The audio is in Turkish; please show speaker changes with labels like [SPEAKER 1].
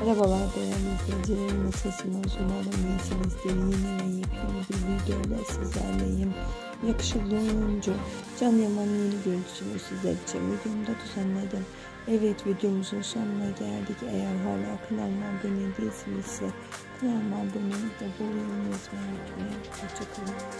[SPEAKER 1] Merhabalar değerli izleyicilerim. Nasılsınız? Umarım iyisinizdir. Yeni ve yepyeni bir videoyla sizlerleyim. Yakışıklı oyuncu Can Yaman'ın yeni görüntüsünü sizler için videomda düzenledim. Evet videomuzun sonuna geldik. Eğer hala kanalıma abone değilsinizse kanalıma abone de bulunuyorsunuz unutmayın. Hoşçakalın.